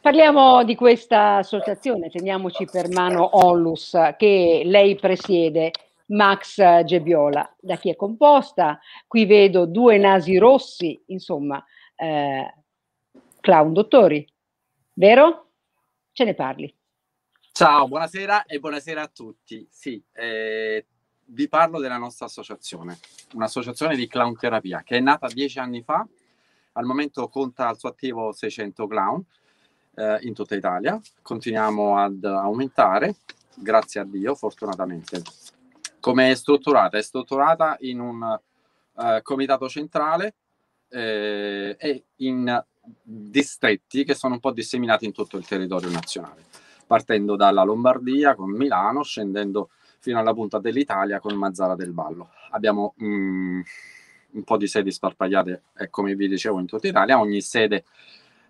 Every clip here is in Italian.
Parliamo di questa associazione, teniamoci per mano Onlus, che lei presiede, Max Gebiola. Da chi è composta? Qui vedo due nasi rossi, insomma, eh, clown dottori, vero? Ce ne parli. Ciao, buonasera e buonasera a tutti. Sì, eh, vi parlo della nostra associazione, un'associazione di clown terapia che è nata dieci anni fa, al momento conta al suo attivo 600 clown eh, in tutta Italia. Continuiamo ad aumentare, grazie a Dio, fortunatamente. Come è strutturata? È strutturata in un uh, comitato centrale eh, e in distretti che sono un po' disseminati in tutto il territorio nazionale, partendo dalla Lombardia con Milano, scendendo fino alla punta dell'Italia con Mazzara del Vallo. Abbiamo mm, un po' di sedi sparpagliate, eh, come vi dicevo, in tutta Italia. Ogni sede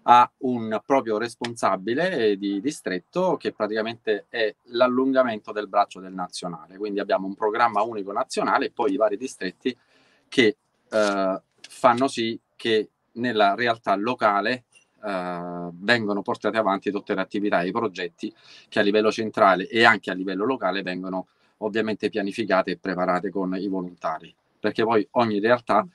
ha un proprio responsabile di distretto che praticamente è l'allungamento del braccio del nazionale. Quindi abbiamo un programma unico nazionale e poi i vari distretti che eh, fanno sì che nella realtà locale eh, vengono portate avanti tutte le attività e i progetti che a livello centrale e anche a livello locale vengono ovviamente pianificate e preparate con i volontari, perché poi ogni realtà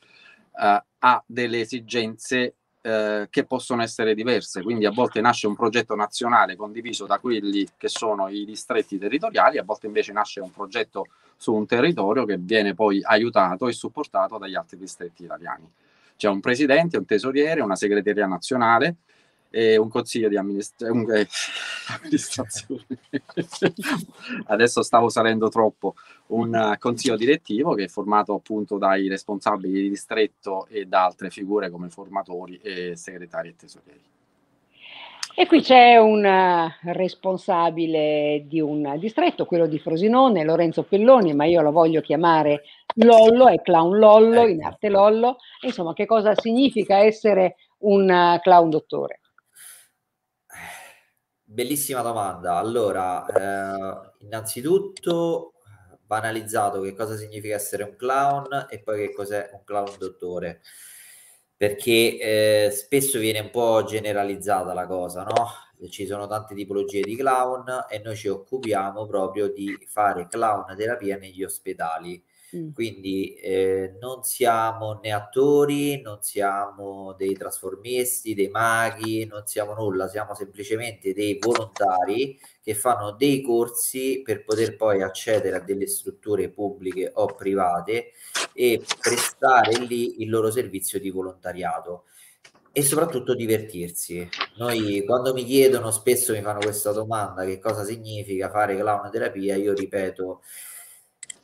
eh, ha delle esigenze eh, che possono essere diverse, quindi a volte nasce un progetto nazionale condiviso da quelli che sono i distretti territoriali, a volte invece nasce un progetto su un territorio che viene poi aiutato e supportato dagli altri distretti italiani. C'è un presidente, un tesoriere, una segreteria nazionale, e un consiglio di amministra- un, eh, amministrazione. Adesso stavo salendo troppo. Un uh, consiglio direttivo che è formato appunto dai responsabili di distretto e da altre figure come formatori e segretari e tesorieri. E qui c'è un uh, responsabile di un distretto, quello di Frosinone, Lorenzo Pelloni, ma io lo voglio chiamare Lollo, è clown Lollo, ecco. in arte Lollo. Insomma, che cosa significa essere un clown dottore? Bellissima domanda. Allora, eh, innanzitutto banalizzato che cosa significa essere un clown e poi che cos'è un clown dottore. Perché eh, spesso viene un po' generalizzata la cosa, no? Ci sono tante tipologie di clown e noi ci occupiamo proprio di fare clown terapia negli ospedali Mm. Quindi eh, non siamo né attori, non siamo dei trasformisti, dei maghi, non siamo nulla, siamo semplicemente dei volontari che fanno dei corsi per poter poi accedere a delle strutture pubbliche o private e prestare lì il loro servizio di volontariato e soprattutto divertirsi. Noi quando mi chiedono, spesso mi fanno questa domanda, che cosa significa fare clown terapia, io ripeto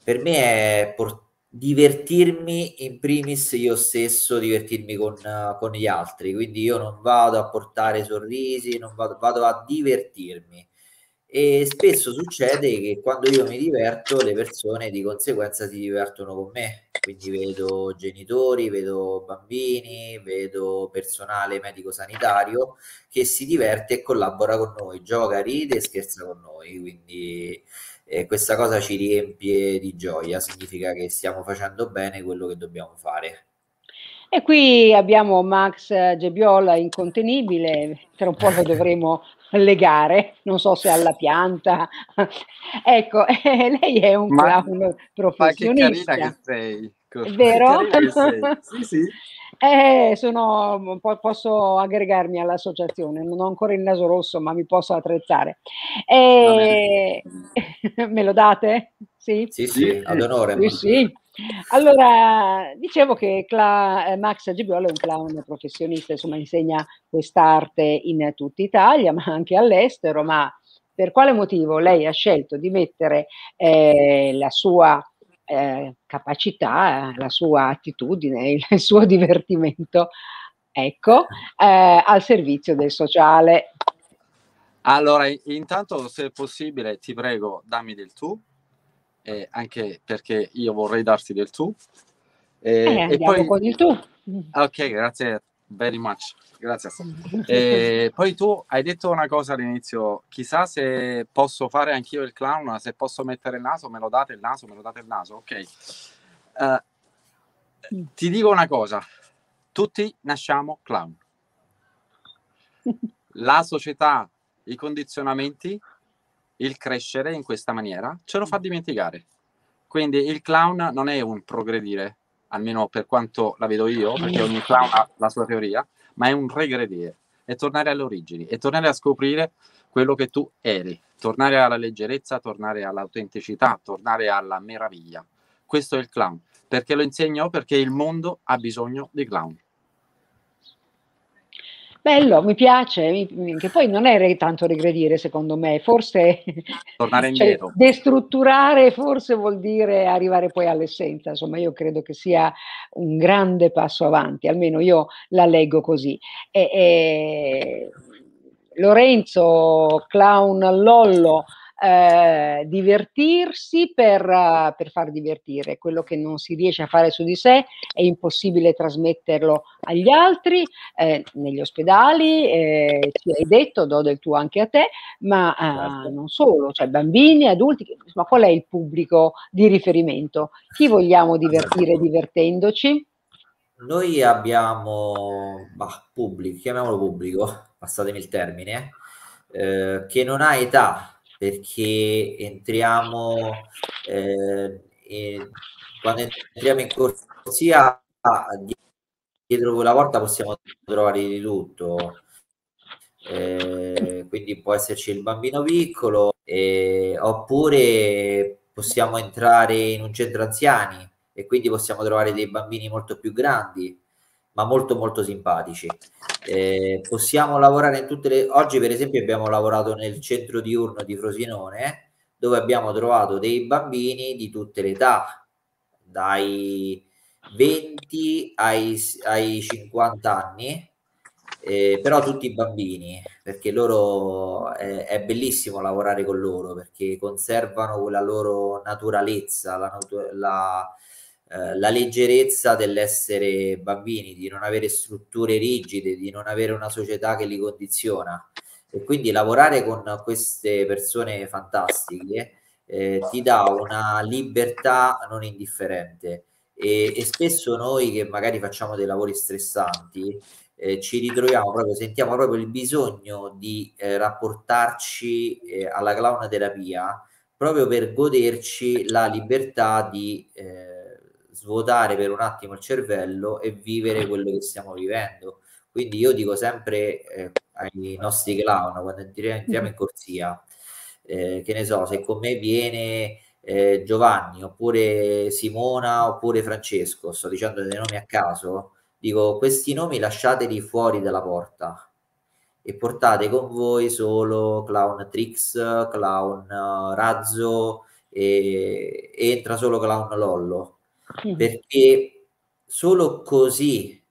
per me è por- divertirmi in primis io stesso, divertirmi con, uh, con, gli altri, quindi io non vado a portare sorrisi, non vado, vado a divertirmi. E spesso succede che quando io mi diverto, le persone di conseguenza si divertono con me. Quindi vedo genitori, vedo bambini, vedo personale medico-sanitario che si diverte e collabora con noi, gioca, ride e scherza con noi. Quindi e questa cosa ci riempie di gioia, significa che stiamo facendo bene quello che dobbiamo fare. E qui abbiamo Max Gebiola incontenibile, tra un po' lo dovremo legare, non so se alla pianta. ecco, eh, lei è un ma, clown professionista. Ma che carina che sei. È vero? Che sei. Sì, sì. Eh, sono, posso aggregarmi all'associazione, non ho ancora il naso rosso, ma mi posso attrezzare. Eh, me lo date? Sì, sì, sì ad onore. Sì, sì. Allora, dicevo che Cla- eh, Max Gibiolo è un clown professionista, insomma insegna quest'arte in tutta Italia, ma anche all'estero, ma per quale motivo lei ha scelto di mettere eh, la sua eh, capacità, la sua attitudine, il suo divertimento, ecco, eh, al servizio del sociale. Allora, intanto, se è possibile, ti prego, dammi del tu, eh, anche perché io vorrei darti del tu. Eh, e poi con il tu. Ok, grazie very much. Grazie. E poi tu hai detto una cosa all'inizio, chissà se posso fare anch'io il clown, se posso mettere il naso, me lo date il naso, me lo date il naso, ok. Uh, ti dico una cosa, tutti nasciamo clown. la società, i condizionamenti, il crescere in questa maniera ce lo fa dimenticare. Quindi il clown non è un progredire, almeno per quanto la vedo io, perché ogni clown ha la sua teoria, ma è un regredire, è tornare alle origini, è tornare a scoprire quello che tu eri, tornare alla leggerezza, tornare all'autenticità, tornare alla meraviglia. Questo è il clown. Perché lo insegno? Perché il mondo ha bisogno di clown. Bello, mi piace, che poi non è tanto regredire secondo me, forse tornare cioè, indietro. Cioè, destrutturare forse vuol dire arrivare poi all'essenza, insomma io credo che sia un grande passo avanti, almeno io la leggo così. E, e Lorenzo, clown Lollo, eh, divertirsi per, uh, per, far divertire. Quello che non si riesce a fare su di sé è impossibile trasmetterlo agli altri, eh, negli ospedali, eh, ci hai detto, do del tuo anche a te, ma certo. non solo, cioè bambini, adulti, ma qual è il pubblico di riferimento? Chi vogliamo divertire divertendoci? Noi abbiamo, bah, pubblico, chiamiamolo pubblico, passatemi il termine, eh, che non ha età, perché entriamo, eh, e, quando entriamo in corsia, dietro quella porta possiamo trovare di tutto. Eh, quindi può esserci il bambino piccolo, eh, oppure possiamo entrare in un centro anziani e quindi possiamo trovare dei bambini molto più grandi, ma molto molto simpatici. Eh, possiamo lavorare in tutte le... Oggi per esempio abbiamo lavorato nel centro diurno di Frosinone dove abbiamo trovato dei bambini di tutte le età, dai 20 ai, ai 50 anni, eh, però tutti bambini, perché loro è, è, bellissimo lavorare con loro perché conservano quella loro naturalezza, la, la, eh, la leggerezza dell'essere bambini, di non avere strutture rigide, di non avere una società che li condiziona. E quindi lavorare con queste persone fantastiche eh, ti dà una libertà non indifferente. E, e, spesso noi che magari facciamo dei lavori stressanti eh, ci ritroviamo proprio, sentiamo proprio il bisogno di eh, rapportarci eh, alla clown proprio per goderci la libertà di eh, svuotare per un attimo il cervello e vivere quello che stiamo vivendo. Quindi io dico sempre eh, ai nostri clown quando entriamo, in corsia, eh, che ne so, se con me viene eh, Giovanni oppure Simona oppure Francesco, sto dicendo dei nomi a caso, dico questi nomi lasciateli fuori dalla porta e portate con voi solo clown Trix, clown uh, Razzo e, e entra solo clown Lollo perché solo così,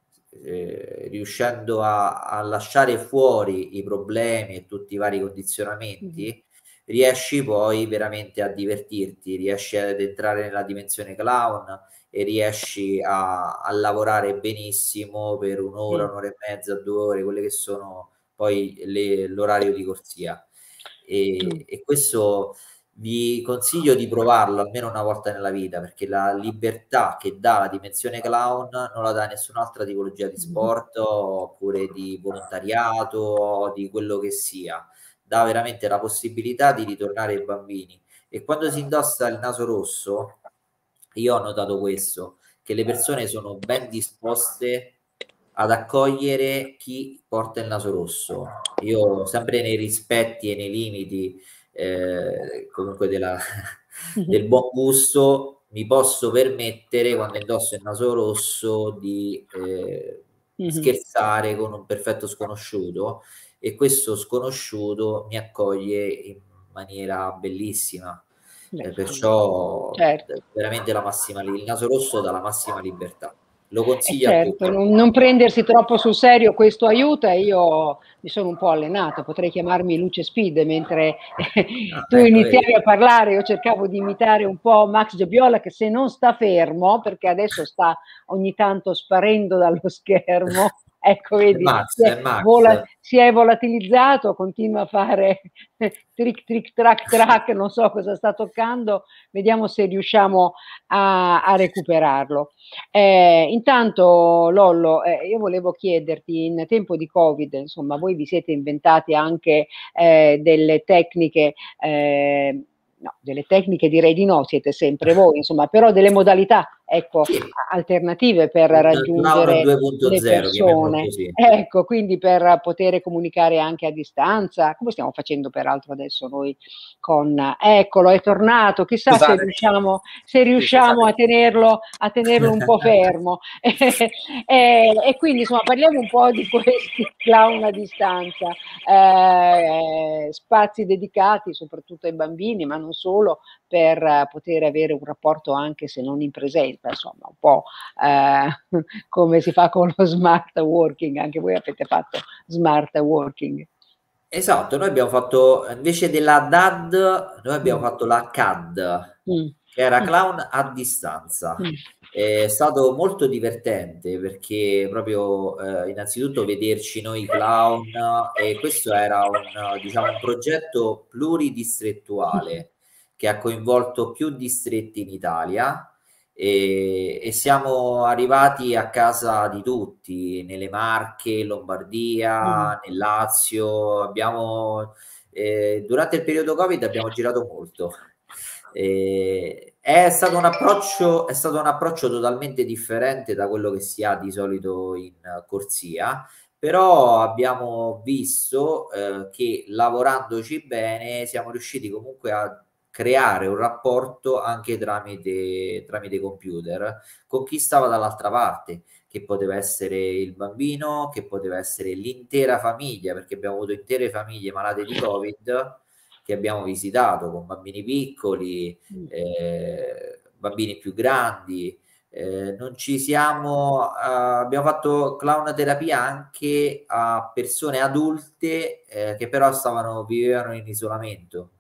eh, riuscendo a, a, lasciare fuori i problemi e tutti i vari condizionamenti, riesci poi veramente a divertirti, riesci ad entrare nella dimensione clown e riesci a, a lavorare benissimo per un'ora, un'ora e mezza, due ore, quelle che sono poi le, l'orario di corsia. E, e questo vi consiglio di provarlo almeno una volta nella vita perché la libertà che dà la dimensione clown non la dà nessun'altra tipologia di sport oppure di volontariato o di quello che sia. Dà veramente la possibilità di ritornare ai bambini. E quando si indossa il naso rosso io ho notato questo che le persone sono ben disposte ad accogliere chi porta il naso rosso. Io sempre nei rispetti e nei limiti eh, comunque della, del buon gusto, mi posso permettere quando indosso il naso rosso di eh, mm-hmm. scherzare con un perfetto sconosciuto e questo sconosciuto mi accoglie in maniera bellissima. Eh, perciò certo. veramente la massima, il naso rosso dà la massima libertà lo consiglio eh certo, non, non, prendersi troppo sul serio, questo aiuta. Io mi sono un po' allenato, potrei chiamarmi Luce Speed mentre ah, tu ecco, iniziavi a parlare. Io cercavo di imitare un po' Max Gebiola, che se non sta fermo, perché adesso sta ogni tanto sparendo dallo schermo. Ecco, vedi, Max, si, è vola, si, è volatilizzato, continua a fare trick, trick, track, track, non so cosa sta toccando, vediamo se riusciamo a, a recuperarlo. Eh, intanto, Lollo, eh, io volevo chiederti, in tempo di Covid, insomma, voi vi siete inventati anche eh, delle tecniche eh, no, delle tecniche direi di no, siete sempre voi, insomma, però delle modalità ecco, sì. alternative per raggiungere le persone. Ecco, quindi per poter comunicare anche a distanza, come stiamo facendo peraltro adesso noi con eccolo, è tornato, chissà Scusate. se riusciamo, se riusciamo a, tenerlo, a tenerlo un po' fermo. e, e, quindi insomma parliamo un po' di questi clown a distanza, eh, spazi dedicati soprattutto ai bambini, ma non solo, per poter avere un rapporto anche se non in presenza, insomma, un po' eh, come si fa con lo smart working, anche voi avete fatto smart working. Esatto, noi abbiamo fatto invece della DAD, noi abbiamo mm. fatto la CAD, mm. che era mm. clown a distanza. Mm. È stato molto divertente perché proprio eh, innanzitutto vederci noi clown e questo era un, diciamo, un progetto pluridistrettuale che ha coinvolto più distretti in Italia e, e, siamo arrivati a casa di tutti, nelle Marche, Lombardia, mm. nel Lazio. Abbiamo, eh, durante il periodo Covid abbiamo girato molto. Eh, è, stato un approccio, è stato un approccio totalmente differente da quello che si ha di solito in corsia, però abbiamo visto eh, che lavorandoci bene siamo riusciti comunque a creare un rapporto anche tramite, tramite computer con chi stava dall'altra parte, che poteva essere il bambino, che poteva essere l'intera famiglia, perché abbiamo avuto intere famiglie malate di Covid che abbiamo visitato con bambini piccoli, mm. eh, bambini più grandi. Eh, non ci siamo, uh, abbiamo fatto clown terapia anche a persone adulte eh, che però stavano, vivevano in isolamento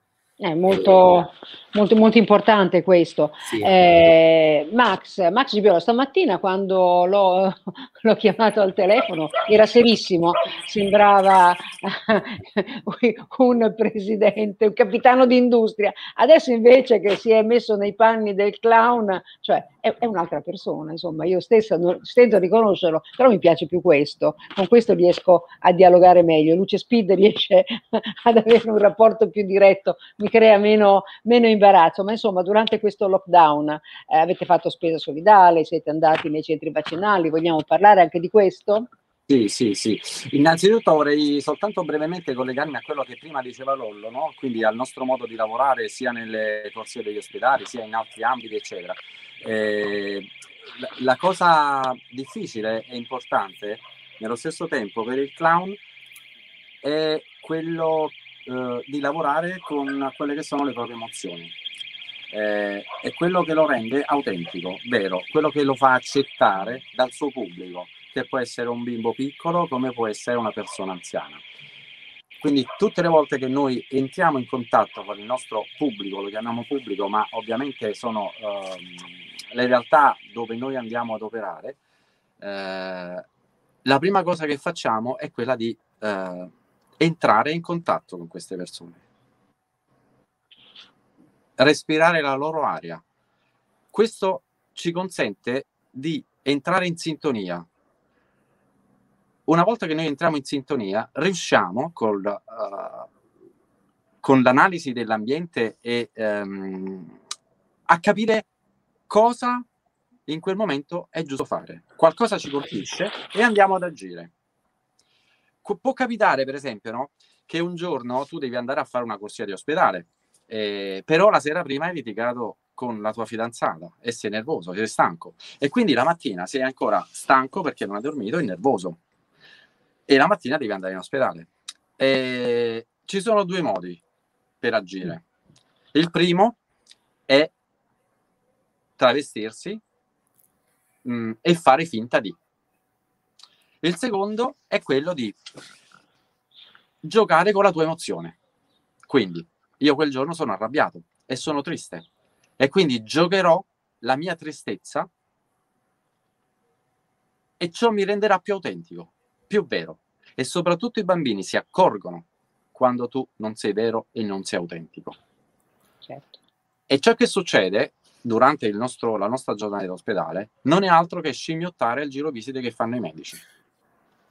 è molto, molto, molto importante questo. Sì. Eh, Max, Max Gibiola, stamattina quando l'ho, l'ho, chiamato al telefono era serissimo, sembrava un presidente, un capitano d'industria. Adesso invece che si è messo nei panni del clown, cioè è, è un'altra persona, insomma, io stessa non, stento a riconoscerlo, però mi piace più questo, con questo riesco a dialogare meglio. Luce Speed riesce ad avere un rapporto più diretto, mi crea meno, meno imbarazzo, ma insomma durante questo lockdown eh, avete fatto spesa solidale, siete andati nei centri vaccinali, vogliamo parlare anche di questo? Sì, sì, sì. Innanzitutto vorrei soltanto brevemente collegarmi a quello che prima diceva Lollo, no? quindi al nostro modo di lavorare sia nelle corsie degli ospedali, sia in altri ambiti, eccetera. Eh, la, cosa difficile e importante nello stesso tempo per il clown è quello eh, di lavorare con quelle che sono le proprie emozioni. Eh, è quello che lo rende autentico, vero, quello che lo fa accettare dal suo pubblico, che può essere un bimbo piccolo come può essere una persona anziana. Quindi tutte le volte che noi entriamo in contatto con il nostro pubblico, lo chiamiamo pubblico, ma ovviamente sono ehm, le realtà dove noi andiamo ad operare, eh, la prima cosa che facciamo è quella di eh, entrare in contatto con queste persone, respirare la loro aria. Questo ci consente di entrare in sintonia. Una volta che noi entriamo in sintonia, riusciamo col, uh, con l'analisi dell'ambiente e, um, a capire cosa in quel momento è giusto fare. Qualcosa ci colpisce e andiamo ad agire può capitare, per esempio, no? che un giorno tu devi andare a fare una corsia di ospedale, eh, però la sera prima hai litigato con la tua fidanzata e sei nervoso, sei stanco. E quindi la mattina sei ancora stanco perché non hai dormito e nervoso. E la mattina devi andare in ospedale. E ci sono due modi per agire. Il primo è travestirsi mh, mm, e fare finta di. Il secondo è quello di giocare con la tua emozione. Quindi io quel giorno sono arrabbiato e sono triste e quindi giocherò la mia tristezza e ciò mi renderà più autentico. più vero. E soprattutto i bambini si accorgono quando tu non sei vero e non sei autentico. Certo. E ciò che succede durante nostro, la nostra giornata d'ospedale non è altro che scimmiottare il giro visite che fanno i medici.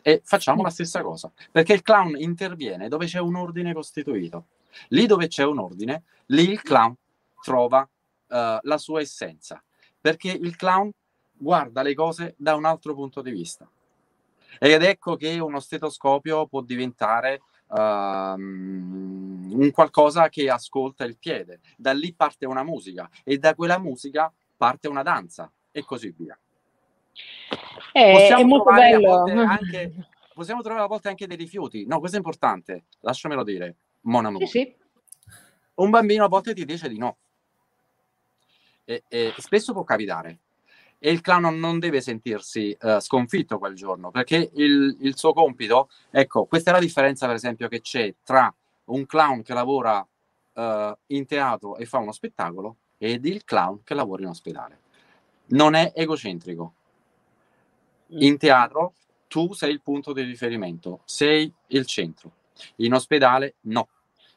E facciamo la stessa cosa, perché il clown interviene dove c'è un ordine costituito. Lì dove c'è un ordine, lì il clown trova uh, la sua essenza, perché il clown guarda le cose da un altro punto di vista. Ed ecco che uno stetoscopio può diventare uh, un qualcosa che ascolta il piede. Da lì parte una musica e da quella musica parte una danza e così via. Eh, è molto bello. Anche, possiamo trovare a volte anche dei rifiuti. No, questo è importante, lasciamelo dire. Mon sì, sì. Un bambino a volte ti dice di no. E, e spesso può capitare. E il clown non deve sentirsi uh, sconfitto quel giorno, perché il, il, suo compito, ecco, questa è la differenza, per esempio, che c'è tra un clown che lavora uh, in teatro e fa uno spettacolo ed il clown che lavora in ospedale. Non è egocentrico. In teatro tu sei il punto di riferimento, sei il centro. In ospedale no.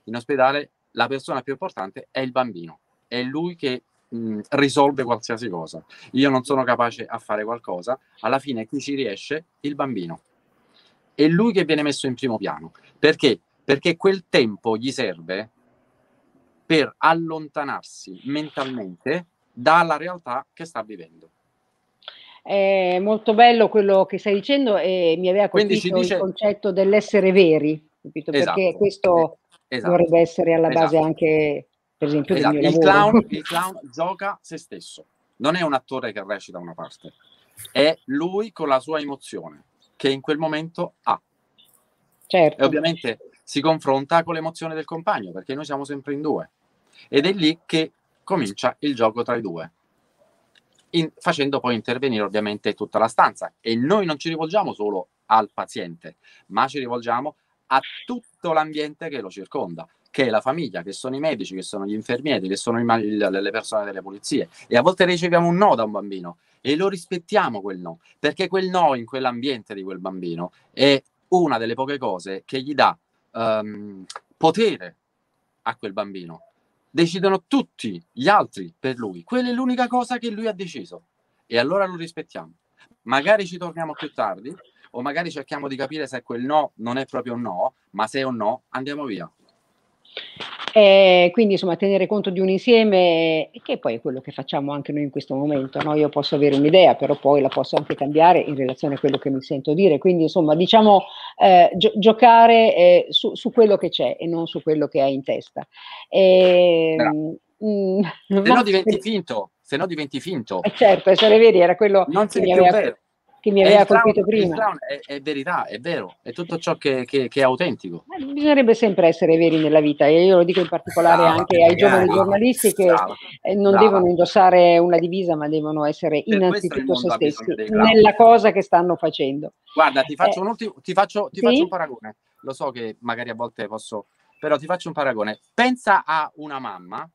In ospedale la persona più importante è il bambino, è lui che mh, mm, risolve qualsiasi cosa. Io non sono capace a fare qualcosa, alla fine chi ci riesce? Il bambino. È lui che viene messo in primo piano. Perché? Perché quel tempo gli serve per allontanarsi mentalmente dalla realtà che sta vivendo. È molto bello quello che stai dicendo e mi aveva colpito dice... il concetto dell'essere veri, capito? Esatto. perché questo esatto. dovrebbe essere alla base esatto. anche, per esempio, esatto. del mio il clown, il clown gioca se stesso, non è un attore che recita una parte, è lui con la sua emozione che in quel momento ha. Certo. E ovviamente si confronta con l'emozione del compagno, perché noi siamo sempre in due. Ed è lì che comincia il gioco tra i due in, facendo poi intervenire ovviamente tutta la stanza. E noi non ci rivolgiamo solo al paziente, ma ci rivolgiamo a tutto l'ambiente che lo circonda, che è la famiglia, che sono i medici, che sono gli infermieri, che sono i, le persone delle pulizie. E a volte riceviamo un no da un bambino e lo rispettiamo quel no, perché quel no in quell'ambiente di quel bambino è una delle poche cose che gli dà um, potere a quel bambino decidono tutti gli altri per lui. Quella è l'unica cosa che lui ha deciso. E allora lo rispettiamo. Magari ci torniamo più tardi o magari cerchiamo di capire se quel no non è proprio un no, ma se è un no, andiamo via. Eh, quindi insomma tenere conto di un insieme che poi è quello che facciamo anche noi in questo momento. No? Io posso avere un'idea, però poi la posso anche cambiare in relazione a quello che mi sento dire. Quindi insomma diciamo eh, gio- giocare eh, su, su, quello che c'è e non su quello che hai in testa. E, mm, se no diventi finto, se no diventi finto. Eh, certo, essere veri era quello non che mi aveva... Vero che mi aveva colpito prima. È, è, verità, è vero, è tutto ciò che, che, che è autentico. Ma bisognerebbe sempre essere veri nella vita e io lo dico in particolare brava, anche ai giovani brava, giornalisti che brava, non devono indossare una divisa ma devono essere per innanzitutto se stessi nella cosa che stanno facendo. Guarda, ti faccio, eh, un, ultimo, ti faccio, ti sì? faccio un paragone, lo so che magari a volte posso, però ti faccio un paragone. Pensa a una mamma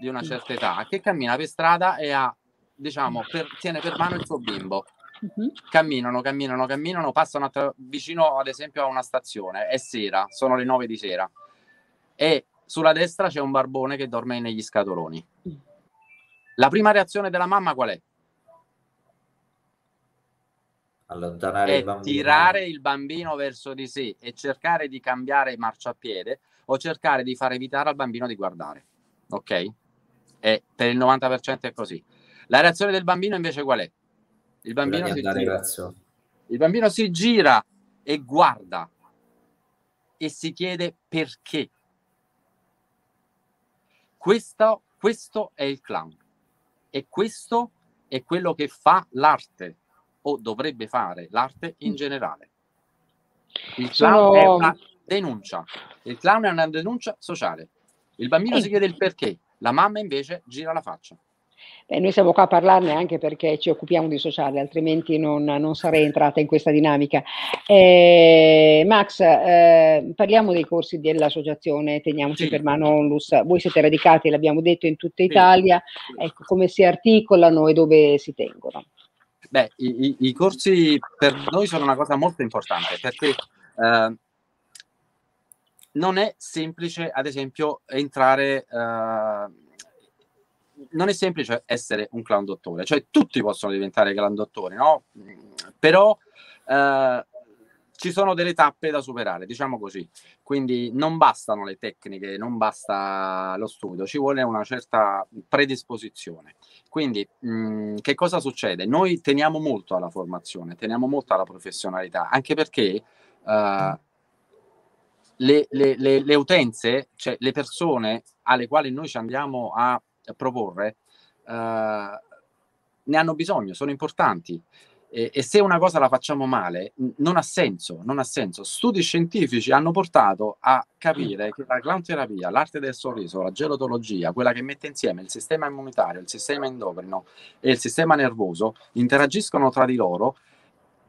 di una certa età che cammina per strada e ha, diciamo, per, tiene per mano il suo bimbo Uh-huh. Camminano, camminano, camminano, passano attra- vicino ad esempio a una stazione, è sera, sono le nove di sera e sulla destra c'è un barbone che dorme negli scatoloni. La prima reazione della mamma qual è? Allontanare è il bambino. tirare il bambino verso di sé e cercare di cambiare marciapiede o cercare di far evitare al bambino di guardare. Ok? E per il 90% è così. La reazione del bambino invece qual è? Il bambino, si gira. il bambino si gira e guarda e si chiede perché. Questo, questo è il clown e questo è quello che fa l'arte o dovrebbe fare l'arte in mm. generale. Il clown Sono... è una denuncia. Il clown è una denuncia sociale. Il bambino si chiede il perché, la mamma invece gira la faccia. Beh, noi siamo qua a parlarne anche perché ci occupiamo di sociale, altrimenti non, non sarei entrata in questa dinamica. Eh, Max, eh, parliamo dei corsi dell'associazione Teniamoci sì. per mano Onlus. Voi siete radicati, l'abbiamo detto, in tutta Italia. Ecco, come si articolano e dove si tengono? Beh, i, i, i, corsi per noi sono una cosa molto importante perché eh, non è semplice, ad esempio, entrare. Non è semplice essere un clown dottore, cioè tutti possono diventare clown dottori, no? Però eh, ci sono delle tappe da superare, diciamo così. Quindi non bastano le tecniche, non basta lo studio, ci vuole una certa predisposizione. Quindi, mh, che cosa succede? Noi teniamo molto alla formazione, teniamo molto alla professionalità, anche perché uh, le, le, le, le, utenze, cioè le persone alle quali noi ci andiamo a proporre, uh, ne hanno bisogno, sono importanti. E, e, se una cosa la facciamo male, non ha senso, non ha senso. Studi scientifici hanno portato a capire che la clownterapia, l'arte del sorriso, la gelotologia, quella che mette insieme il sistema immunitario, il sistema endocrino e il sistema nervoso, interagiscono tra di loro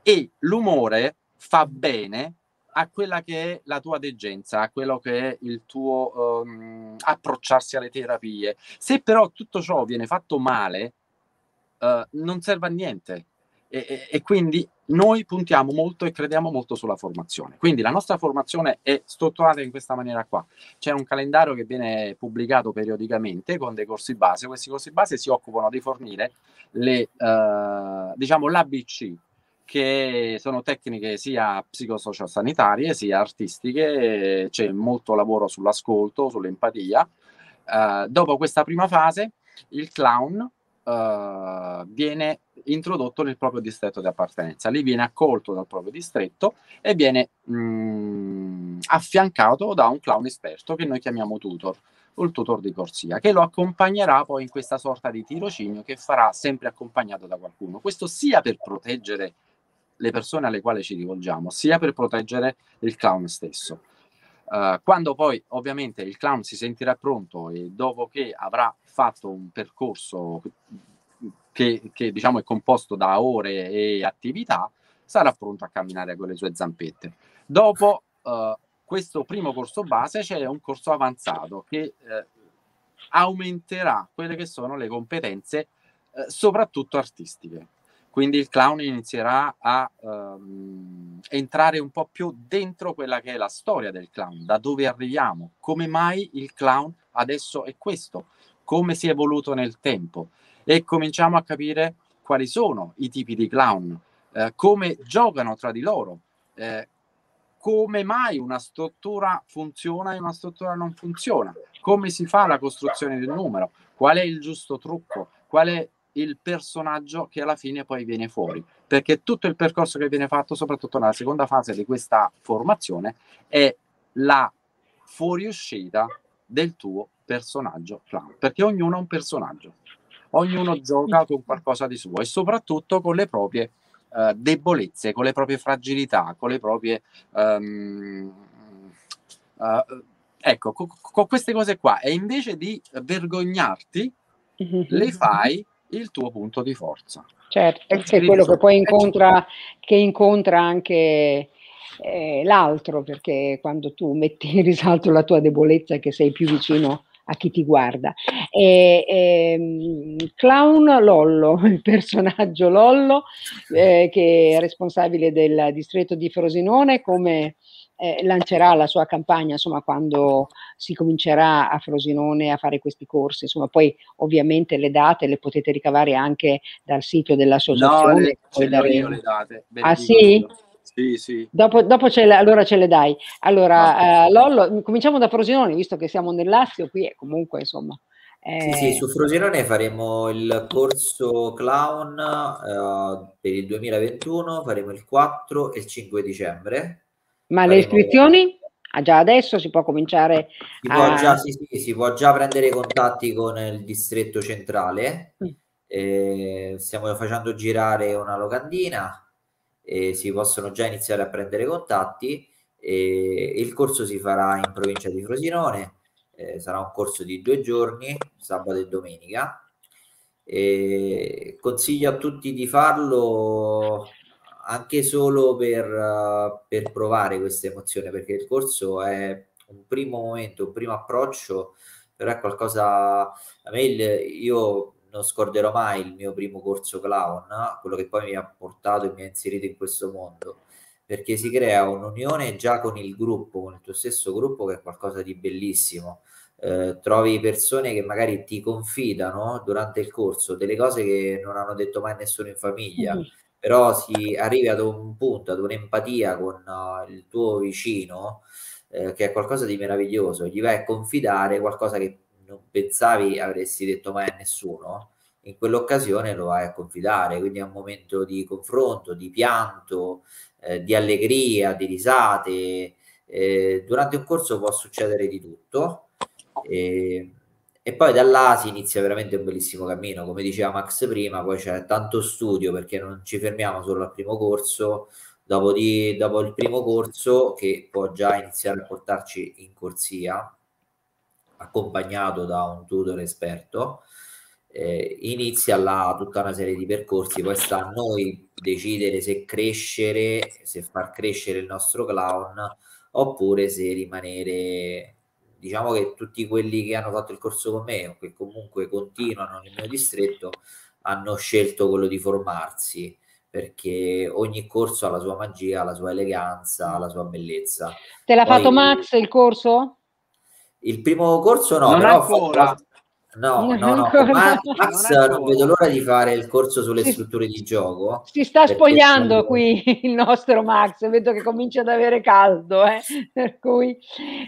e l'umore fa bene a quella che è la tua degenza, a quello che è il tuo um, approcciarsi alle terapie. Se però tutto ciò viene fatto male, uh, non serve a niente e, e, quindi noi puntiamo molto e crediamo molto sulla formazione. Quindi la nostra formazione è strutturata in questa maniera qua. C'è un calendario che viene pubblicato periodicamente con dei corsi base. Questi corsi base si occupano di fornire le, uh, diciamo, l'ABC, che sono tecniche sia psicosociosanitarie sia artistiche, c'è molto lavoro sull'ascolto, sull'empatia. Uh, dopo questa prima fase, il clown uh, viene introdotto nel proprio distretto di appartenenza. Lì viene accolto dal proprio distretto e viene mh, mm, affiancato da un clown esperto che noi chiamiamo tutor, o il tutor di corsia, che lo accompagnerà poi in questa sorta di tirocinio che farà sempre accompagnato da qualcuno. Questo sia per proteggere le persone alle quali ci rivolgiamo, sia per proteggere il clown stesso. Uh, quando poi ovviamente il clown si sentirà pronto e dopo che avrà fatto un percorso che, che diciamo è composto da ore e attività, sarà pronto a camminare con le sue zampette. Dopo uh, questo primo corso base c'è un corso avanzato che uh, aumenterà quelle che sono le competenze soprattutto artistiche quindi il clown inizierà a um, entrare un po' più dentro quella che è la storia del clown, da dove arriviamo, come mai il clown adesso è questo, come si è evoluto nel tempo. E cominciamo a capire quali sono i tipi di clown, eh, come giocano tra di loro, eh, come mai una struttura funziona e una struttura non funziona, come si fa la costruzione del numero, qual è il giusto trucco, qual è il personaggio che alla fine poi viene fuori, perché tutto il percorso che viene fatto, soprattutto nella seconda fase di questa formazione, è la fuoriuscita del tuo personaggio clown, perché ognuno ha un personaggio, ognuno gioca con qualcosa di suo e soprattutto con le proprie uh, debolezze, con le proprie fragilità, con le proprie... Um, uh, ecco, con, con queste cose qua. E invece di vergognarti, le fai il tuo punto di forza. Certo, è quello che poi incontra, che incontra anche eh, l'altro, perché quando tu metti in risalto la tua debolezza che sei più vicino a chi ti guarda. E, e, ehm, Clown Lollo, il personaggio Lollo, eh, che è responsabile del distretto di Frosinone, come eh, lancerà la sua campagna insomma quando si comincerà a Frosinone a fare questi corsi insomma poi ovviamente le date le potete ricavare anche dal sito dell'associazione no, le, ce le date ah sì? Sì, sì. Dopo, dopo ce le, allora ce le dai. Allora, uh, Lollo, cominciamo da Frosinone, visto che siamo nel Lazio, qui è comunque, insomma... Eh... Sì, sì, su Frosinone faremo il corso clown uh, per il 2021, faremo il 4 e il 5 dicembre. Ma le iscrizioni? Ah, già adesso si può cominciare si a... Può già, sì, sì, si può già prendere contatti con il distretto centrale. Mm. Eh, stiamo facendo girare una locandina e si possono già iniziare a prendere contatti. E il corso si farà in provincia di Frosinone. Eh, sarà un corso di due giorni, sabato e domenica. E consiglio a tutti di farlo anche solo per, uh, per provare questa emozione, perché il corso è un primo momento, un primo approccio, però è qualcosa, a me il, io non scorderò mai il mio primo corso clown, quello che poi mi ha portato e mi ha inserito in questo mondo, perché si crea un'unione già con il gruppo, con il tuo stesso gruppo, che è qualcosa di bellissimo. Eh, trovi persone che magari ti confidano durante il corso delle cose che non hanno detto mai nessuno in famiglia, mm-hmm. però si arrivi ad un punto, ad un'empatia con uh, il tuo vicino, eh, che è qualcosa di meraviglioso, gli vai a confidare qualcosa che non pensavi avresti detto mai a nessuno, in quell'occasione lo vai a confidare, quindi è un momento di confronto, di pianto, eh, di allegria, di risate. Eh, durante un corso può succedere di tutto. E, e, poi da là si inizia veramente un bellissimo cammino, come diceva Max prima, poi c'è tanto studio perché non ci fermiamo solo al primo corso, dopo, di, dopo il primo corso che può già iniziare a portarci in corsia accompagnato da un tutor esperto, eh, inizia là tutta una serie di percorsi, poi sta a noi decidere se crescere, se far crescere il nostro clown oppure se rimanere diciamo che tutti quelli che hanno fatto il corso con me o che comunque continuano nel mio distretto hanno scelto quello di formarsi perché ogni corso ha la sua magia, la sua eleganza, la sua bellezza. Te l'ha Poi, fatto Max il corso? Il primo corso no, non però ancora. Fatto, No, no, no. Ma, Max non, non, vedo l'ora di fare il corso sulle si, strutture di gioco. Si sta spogliando sono... qui il nostro Max, vedo che comincia ad avere caldo, eh? per cui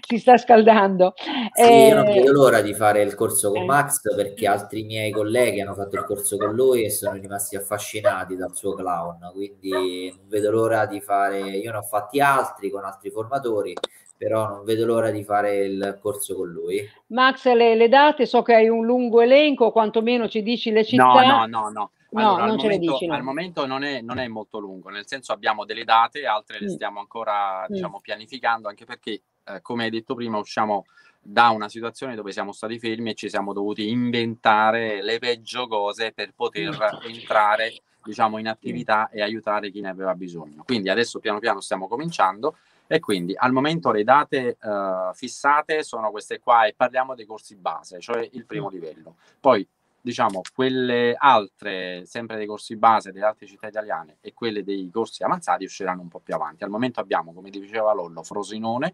si sta scaldando. Sì, eh... io non vedo l'ora di fare il corso con eh. Max perché altri miei colleghi hanno fatto il corso con lui e sono rimasti affascinati dal suo clown, quindi non vedo l'ora di fare, io ne ho fatti altri con altri formatori però non vedo l'ora di fare il corso con lui. Max, le, le date, so che hai un lungo elenco, quantomeno ci dici le città. No, no, no, no. Allora, no, non ce momento, le dici. No. Al momento non è, non è, molto lungo, nel senso abbiamo delle date, altre le mm. stiamo ancora mm. diciamo, pianificando, anche perché, eh, come hai detto prima, usciamo da una situazione dove siamo stati fermi e ci siamo dovuti inventare le peggio cose per poter mm. entrare diciamo, in attività e aiutare chi ne aveva bisogno. Quindi adesso piano piano stiamo cominciando e quindi al momento le date uh, fissate sono queste qua e parliamo dei corsi base, cioè il primo mm. livello. Poi diciamo quelle altre, sempre dei corsi base delle altre città italiane e quelle dei corsi avanzati usciranno un po' più avanti. Al momento abbiamo, come diceva Lollo, Frosinone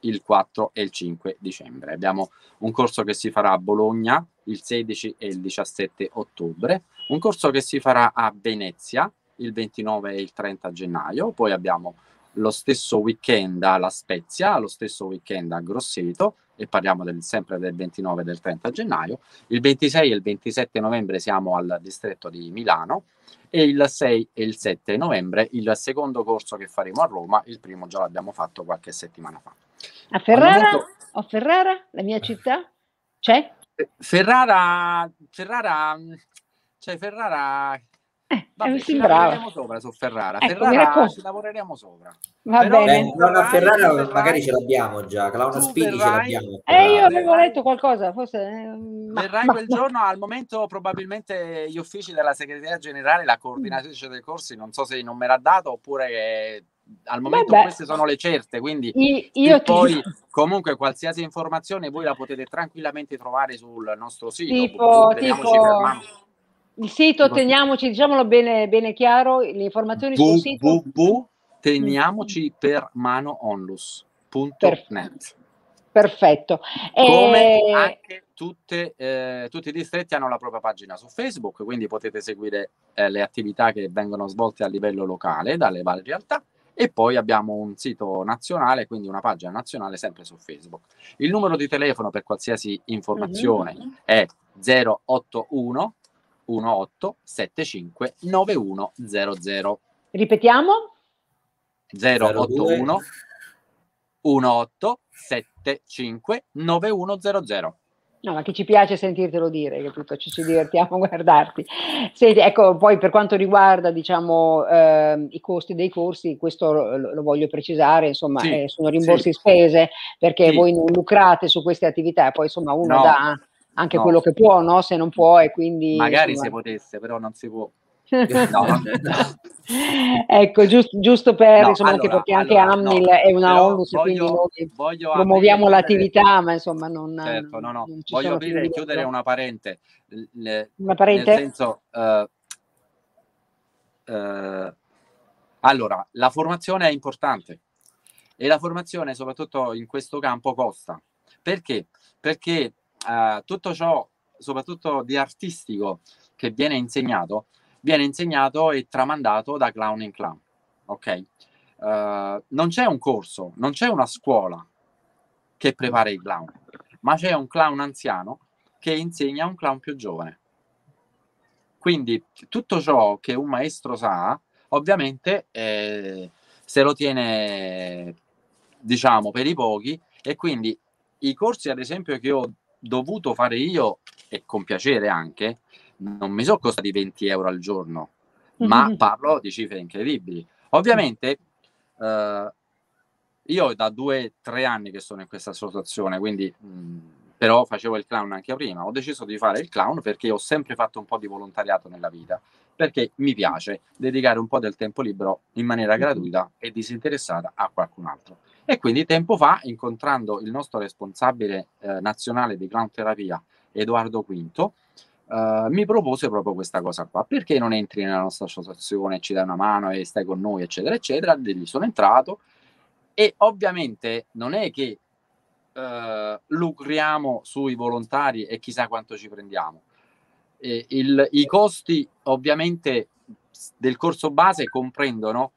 il 4 e il 5 dicembre. Abbiamo un corso che si farà a Bologna il 16 e il 17 ottobre, un corso che si farà a Venezia il 29 e il 30 gennaio, poi abbiamo lo stesso weekend a La Spezia, lo stesso weekend a Grosseto e parliamo del, sempre del 29 e del 30 gennaio. Il 26 e il 27 novembre siamo al distretto di Milano e il 6 e il 7 novembre il secondo corso che faremo a Roma, il primo già l'abbiamo fatto qualche settimana fa. A Ferrara? Momento... A Ferrara, la mia città? C'è? Ferrara, Ferrara, cioè Ferrara eh, Vabbè, ci lavoreremo sopra su Ferrara. Ecco, Ferrara ci lavoreremo sopra. Va Però, bene. Eh, Clown a Ferrara verrai, magari ce l'abbiamo già, Clown Spini ce l'abbiamo. Eh, io avevo letto qualcosa, forse... Eh, verrai ma, quel ma, giorno, al momento probabilmente gli uffici della segreteria generale, la coordinatrice dei corsi, non so se non me l'ha dato oppure che al momento Vabbè. queste sono le certe, quindi io, io poi ti... comunque qualsiasi informazione voi la potete tranquillamente trovare sul nostro sito. Tipo, tipo il sito, teniamoci, diciamolo bene, bene chiaro, le informazioni sul sito. per manoonlus.net. Perfetto. Come e... anche tutte, eh, tutti i distretti hanno la propria pagina su Facebook, quindi potete seguire eh, le attività che vengono svolte a livello locale dalle varie realtà. E poi abbiamo un sito nazionale, quindi una pagina nazionale sempre su Facebook. Il numero di telefono per qualsiasi informazione mm-hmm. è 081 1875 9100. Ripetiamo? 081 1875 9100. No, ma che ci piace sentirtelo dire, capito? Ci, ci divertiamo a guardarti. Senti, ecco, poi per quanto riguarda, diciamo, eh, i costi dei corsi, questo lo, lo voglio precisare, insomma, sì, eh, sono rimborsi sì. spese, perché sì. voi non lucrate su queste attività, poi insomma uno no. dà anche no. quello che può, no? Se non può e quindi... Magari insomma... se potesse, però non si può. No. ecco, giusto, giusto per, insomma, allora, anche perché anche allora, Amnil è una onlus, quindi voglio promuoviamo l'attività, ma insomma non... Certo, no, no, voglio aprire e chiudere una parente. Le, una parente? Nel senso, uh, uh, allora, la formazione è importante e la formazione, soprattutto in questo campo, costa. Perché? Perché uh, tutto ciò, soprattutto di artistico, che viene insegnato, viene insegnato e tramandato da clown in clown. Ok? Uh, non c'è un corso, non c'è una scuola che prepara i clown, ma c'è un clown anziano che insegna a un clown più giovane. Quindi tutto ciò che un maestro sa, ovviamente eh, se lo tiene, diciamo, per i pochi e quindi i corsi, ad esempio, che ho dovuto fare io e con piacere anche, non mi sono costati 20 euro al giorno, mm-hmm. ma parlo di cifre incredibili. Ovviamente eh, io da due o tre anni che sono in questa situazione, quindi mh, però facevo il clown anche prima, ho deciso di fare il clown perché ho sempre fatto un po' di volontariato nella vita, perché mi piace dedicare un po' del tempo libero in maniera gratuita e disinteressata a qualcun altro. E quindi tempo fa, incontrando il nostro responsabile eh, nazionale di clown terapia, Edoardo Quinto, Uh, mi propose proprio questa cosa qua. Perché non entri nella nostra associazione, ci dai una mano e stai con noi, eccetera, eccetera. Lì sono entrato e ovviamente non è che uh, lucriamo sui volontari e chissà quanto ci prendiamo. Il, I costi ovviamente del corso base comprendono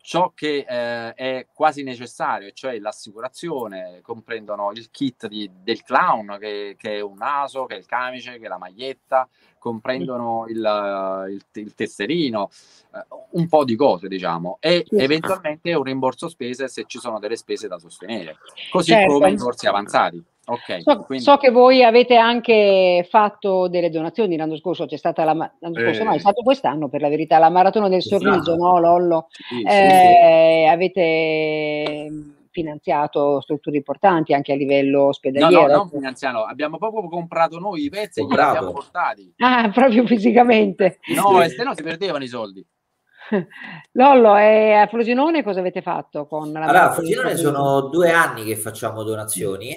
ciò che eh, è quasi necessario, cioè l'assicurazione, comprendono il kit di, del clown che, che, è un naso, che è il camice, che è la maglietta, comprendono il, il, il tesserino, eh, un po' di cose diciamo, e eventualmente un rimborso spese se ci sono delle spese da sostenere, così certo. come i corsi avanzati. Okay, so, quindi... so, che voi avete anche fatto delle donazioni l'anno scorso, c'è stata la l'anno scorso, eh, no, è stato quest'anno per la verità, la maratona del sorriso, no Lollo? Sì, eh, sì, Avete finanziato strutture importanti anche a livello ospedaliero. No, no, non finanziato, abbiamo proprio comprato noi i pezzi e li abbiamo portati. Ah, proprio fisicamente. No, e se no si perdevano i soldi. Lollo, e a Frosinone cosa avete fatto con la Allora, a Frosinone sono due anni che facciamo donazioni.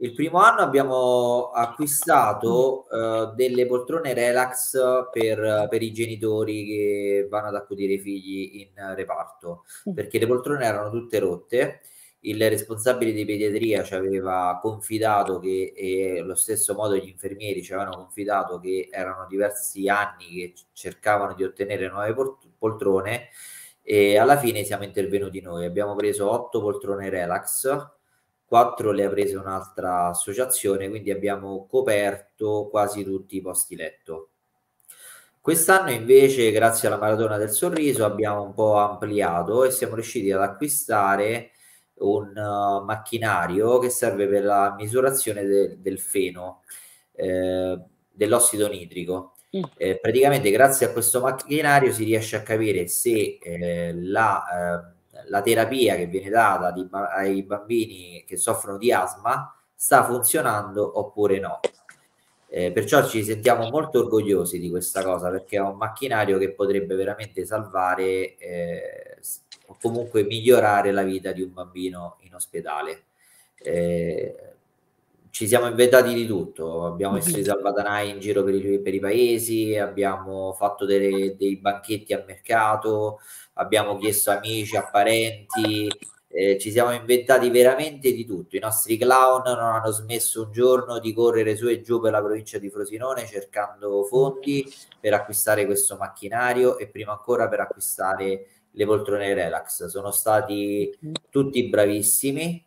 Il primo anno abbiamo acquistato uh, delle poltrone relax per, per, i genitori che vanno ad accudire i figli in reparto, mm. perché le poltrone erano tutte rotte. Il responsabile di pediatria ci aveva confidato che, e allo stesso modo gli infermieri ci avevano confidato che erano diversi anni che cercavano di ottenere nuove poltrone e alla fine siamo intervenuti noi. Abbiamo preso otto poltrone relax 4 le ha prese un'altra associazione, quindi abbiamo coperto quasi tutti i posti letto. Quest'anno invece, grazie alla Maratona del Sorriso, abbiamo un po' ampliato e siamo riusciti ad acquistare un uh, macchinario che serve per la misurazione de- del feno, eh, dell'ossido nitrico. Mm. Eh, praticamente grazie a questo macchinario si riesce a capire se eh, la eh, la terapia che viene data di, ai bambini che soffrono di asma sta funzionando oppure no. Eh, perciò ci sentiamo molto orgogliosi di questa cosa perché è un macchinario che potrebbe veramente salvare eh, o comunque migliorare la vita di un bambino in ospedale. Eh, ci siamo inventati di tutto, abbiamo messo i salvadanai in giro per i, per i paesi, abbiamo fatto delle, dei banchetti al mercato, abbiamo chiesto amici, a parenti, eh, ci siamo inventati veramente di tutto. I nostri clown non hanno smesso un giorno di correre su e giù per la provincia di Frosinone cercando fondi per acquistare questo macchinario e prima ancora per acquistare le poltrone relax. Sono stati tutti bravissimi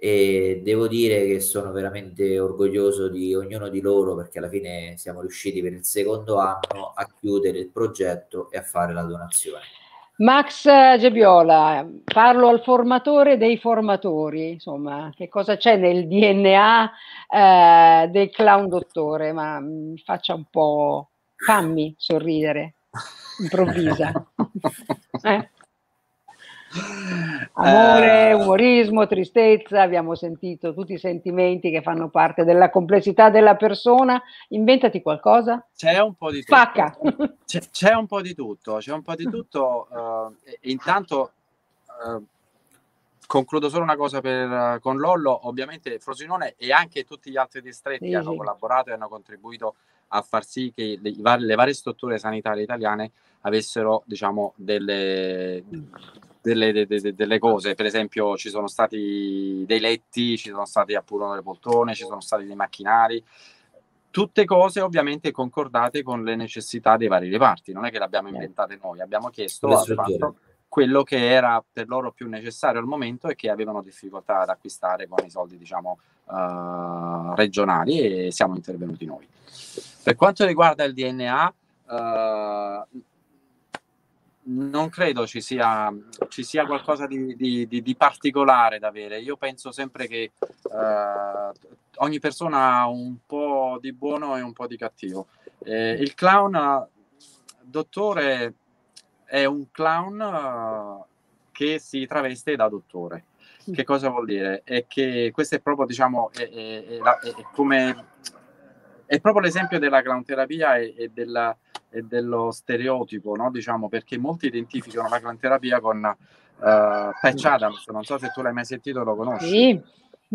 e devo dire che sono veramente orgoglioso di ognuno di loro perché alla fine siamo riusciti per il secondo anno a chiudere il progetto e a fare la donazione. Max Gebiola, parlo al formatore dei formatori, insomma, che cosa c'è nel DNA eh, del clown dottore? Ma mi faccia un po', fammi sorridere, improvvisa. eh? Amore, umorismo, tristezza, abbiamo sentito tutti i sentimenti che fanno parte della complessità della persona. Inventati qualcosa. C'è un po' di tutto. C'è, c'è, un po' di tutto, c'è un po' di tutto. Uh, intanto uh, concludo solo una cosa per, con Lollo. Ovviamente Frosinone e anche tutti gli altri distretti sì, hanno sì. collaborato e hanno contribuito a far sì che le, le varie strutture sanitarie italiane avessero diciamo delle, delle, delle, delle, cose. Per esempio ci sono stati dei letti ci sono stati appunto delle poltrone ci sono stati dei macchinari. Tutte cose ovviamente concordate con le necessità dei vari reparti. Non è che le abbiamo inventate noi. Abbiamo chiesto quello che era per loro più necessario al momento e che avevano difficoltà ad acquistare con i soldi diciamo uh, regionali e siamo intervenuti noi. Per quanto riguarda il DNA, uh, non credo ci sia, ci sia qualcosa di, di, di, di, particolare da avere. Io penso sempre che uh, ogni persona ha un po' di buono e un po' di cattivo. Eh, il clown, dottore, è un clown uh, che si traveste da dottore. Che cosa vuol dire? È che questo è proprio, diciamo, è, è, è, è come è proprio l'esempio della clownterapia e, e, della, e dello stereotipo, no? diciamo, perché molti identificano la clownterapia con uh, Patch Adams, non so se tu l'hai mai sentito lo conosci. Sì.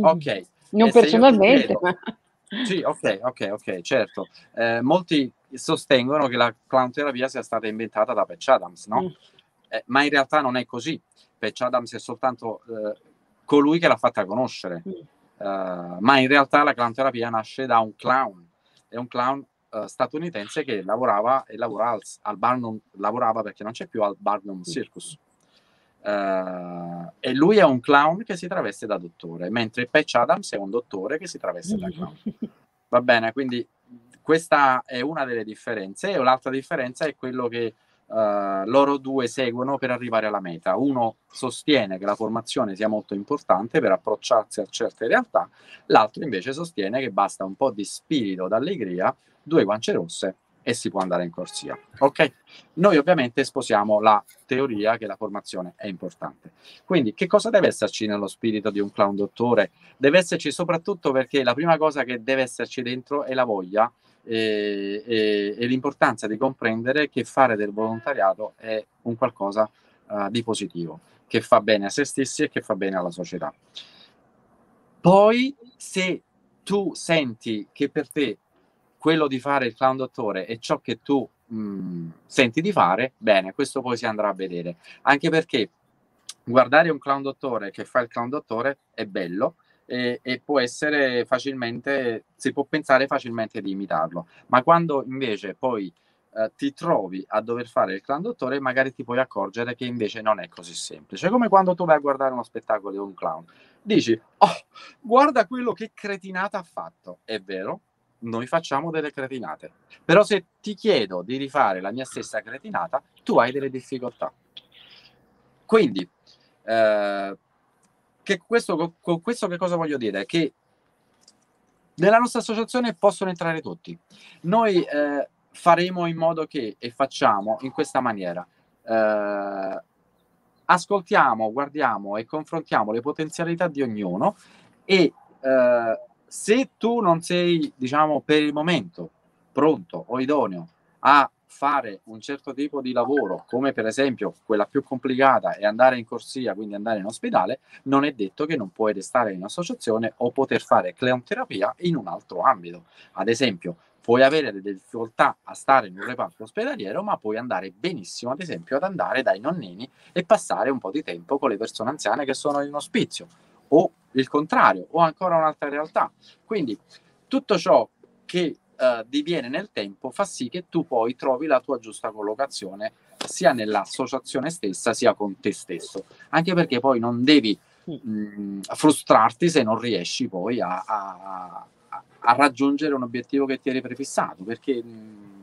Ok. Non personalmente, chiedo, ma... Sì, ok, ok, ok, certo. Eh, molti sostengono che la clownterapia sia stata inventata da Patch Adams, no? Mm. Eh, ma in realtà non è così. Patch Adams è soltanto eh, colui che l'ha fatta conoscere. Mm. Uh, ma in realtà la clownterapia nasce da un clown è un clown uh, statunitense che lavorava e lavora al, al Barnum, lavorava perché non c'è più al Barnum Circus. Uh, e lui è un clown che si traveste da dottore, mentre Patch Adams è un dottore che si traveste da clown. Va bene, quindi questa è una delle differenze e l'altra differenza è quello che uh, loro due seguono per arrivare alla meta. Uno sostiene che la formazione sia molto importante per approcciarsi a certe realtà, l'altro invece sostiene che basta un po' di spirito d'allegria, due guance rosse e si può andare in corsia. Ok? Noi ovviamente sposiamo la teoria che la formazione è importante. Quindi, che cosa deve esserci nello spirito di un clown dottore? Deve esserci soprattutto perché la prima cosa che deve esserci dentro è la voglia e, e, e l'importanza di comprendere che fare del volontariato è un qualcosa uh, di positivo, che fa bene a se stessi e che fa bene alla società. Poi, se tu senti che per te quello di fare il clown dottore è ciò che tu mh, mm, senti di fare, bene, questo poi si andrà a vedere. Anche perché guardare un clown dottore che fa il clown dottore è bello, e, e, può essere facilmente, si può pensare facilmente di imitarlo, ma quando invece poi eh, ti trovi a dover fare il clan dottore, magari ti puoi accorgere che invece non è così semplice. Come quando tu vai a guardare uno spettacolo di un clown, dici, oh, guarda quello che cretinata ha fatto, è vero, noi facciamo delle cretinate, però se ti chiedo di rifare la mia stessa cretinata, tu hai delle difficoltà. Quindi, eh, che questo, con questo che cosa voglio dire? Che nella nostra associazione possono entrare tutti. Noi eh, faremo in modo che, e facciamo in questa maniera, eh, ascoltiamo, guardiamo e confrontiamo le potenzialità di ognuno e eh, se tu non sei, diciamo, per il momento pronto o idoneo a fare un certo tipo di lavoro, come per esempio quella più complicata è andare in corsia, quindi andare in ospedale, non è detto che non puoi restare in associazione o poter fare cleonterapia in un altro ambito. Ad esempio, puoi avere delle difficoltà a stare in un reparto ospedaliero, ma puoi andare benissimo, ad esempio, ad andare dai nonnini e passare un po' di tempo con le persone anziane che sono in ospizio, o il contrario, o ancora un'altra realtà. Quindi tutto ciò che uh, diviene nel tempo fa sì che tu poi trovi la tua giusta collocazione sia nell'associazione stessa sia con te stesso, anche perché poi non devi mh, mm, frustrarti se non riesci poi a, a, a, raggiungere un obiettivo che ti eri prefissato, perché, mh, mm,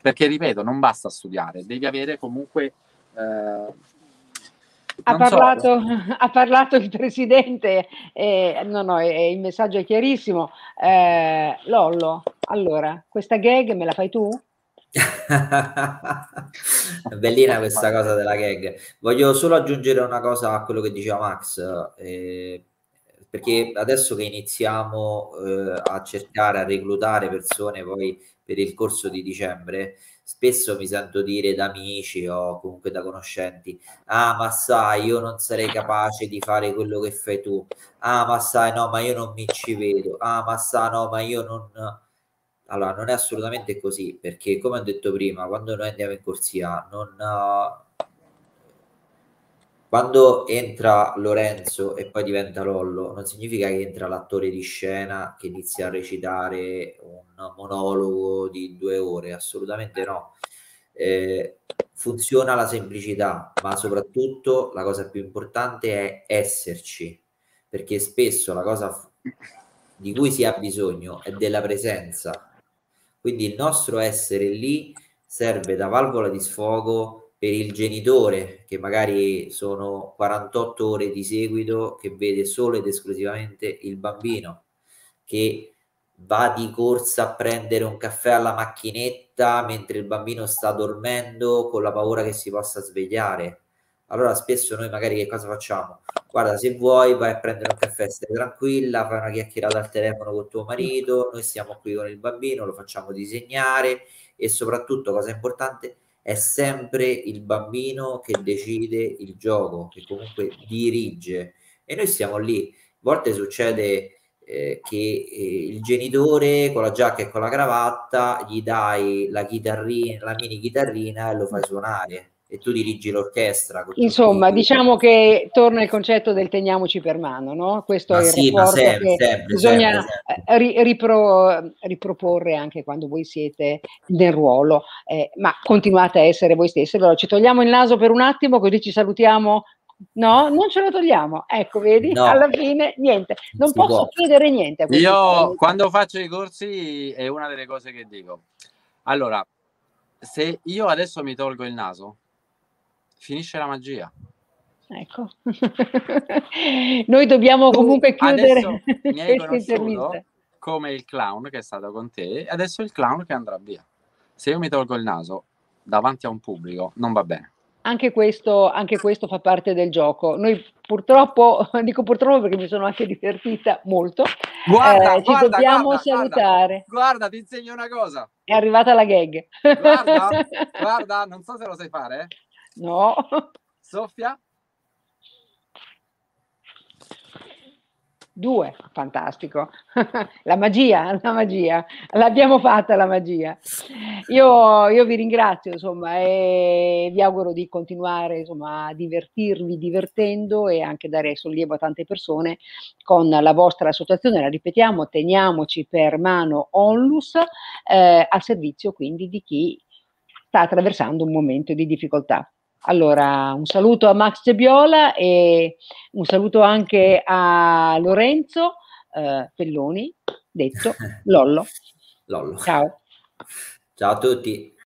perché ripeto, non basta studiare, devi avere comunque... Eh, ha parlato, so. ha parlato, il presidente, eh, no, no, eh, il messaggio è chiarissimo. Eh, Lollo, allora, questa gag me la fai tu? Bellina questa cosa della gag. Voglio solo aggiungere una cosa a quello che diceva Max, eh, perché adesso che iniziamo eh, a cercare, a reclutare persone poi per il corso di dicembre, spesso mi sento dire da amici o comunque da conoscenti, ah ma sai, io non sarei capace di fare quello che fai tu, ah ma sai, no, ma io non mi ci vedo, ah ma sai, no, ma io non... Allora, non è assolutamente così, perché come ho detto prima, quando noi andiamo in corsia, non... Quando entra Lorenzo e poi diventa Lollo, non significa che entra l'attore di scena che inizia a recitare un monologo di due ore, assolutamente no. Eh, funziona la semplicità, ma soprattutto la cosa più importante è esserci, perché spesso la cosa di cui si ha bisogno è della presenza. Quindi il nostro essere lì serve da valvola di sfogo per il genitore che magari sono 48 ore di seguito che vede solo ed esclusivamente il bambino che va di corsa a prendere un caffè alla macchinetta mentre il bambino sta dormendo con la paura che si possa svegliare. Allora spesso noi magari che cosa facciamo? Guarda, se vuoi vai a prendere un caffè, stai tranquilla, fai una chiacchierata al telefono con tuo marito, noi stiamo qui con il bambino, lo facciamo disegnare e soprattutto, cosa importante, è sempre il bambino che decide il gioco, che comunque dirige e noi siamo lì. A volte succede eh, che eh, il genitore con la giacca e con la cravatta gli dai la chitarrina, la mini chitarrina e lo fai suonare e tu dirigi l'orchestra. Insomma, diciamo che torna il concetto del teniamoci per mano, no? Questo ma è il sì, rapporto sempre, che sempre, bisogna sempre, ri, ripro, riproporre anche quando voi siete nel ruolo, eh, ma continuate a essere voi stessi. Allora ci togliamo il naso per un attimo, così ci salutiamo. No, non ce lo togliamo. Ecco, vedi, no. alla fine niente. Non si posso può. chiedere niente. Io quando faccio i corsi è una delle cose che dico. Allora, se io adesso mi tolgo il naso, finisce la magia. Ecco, noi dobbiamo comunque chiudere questa intervista. Come il clown che è stato con te, adesso il clown che andrà via. Se io mi tolgo il naso davanti a un pubblico, non va bene. Anche questo, anche questo fa parte del gioco. Noi purtroppo, dico purtroppo perché mi sono anche divertita molto, guarda, eh, ci guarda, dobbiamo guarda, salutare. Guarda, ti insegno una cosa. È arrivata la gag. Guarda, guarda, non so se lo sai fare. Eh. No. Sofia? Due, fantastico. la magia, la magia. L'abbiamo fatta la magia. Io, io, vi ringrazio, insomma, e vi auguro di continuare, insomma, a divertirvi divertendo e anche dare sollievo a tante persone con la vostra associazione. La ripetiamo, teniamoci per mano Onlus, eh, al servizio quindi di chi sta attraversando un momento di difficoltà. Allora, un saluto a Max Gebiola e un saluto anche a Lorenzo eh, Pelloni, detto Lollo. Lollo. Ciao. Ciao a tutti.